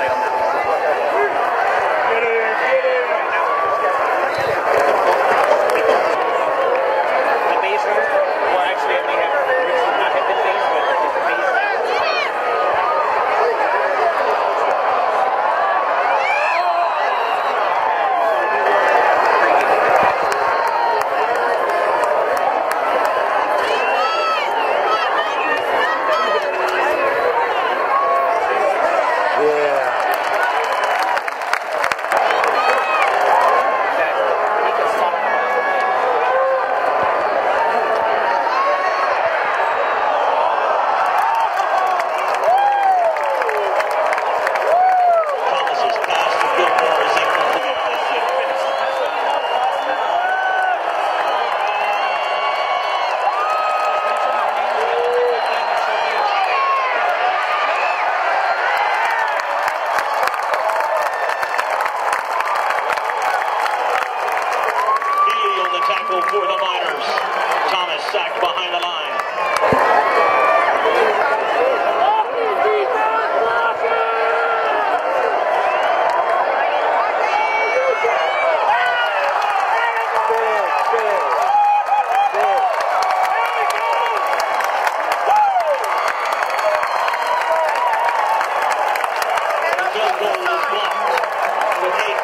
play on that one. Get in, get in.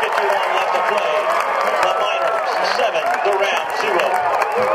51 left to play. The Miners, 7, the Rams, 0.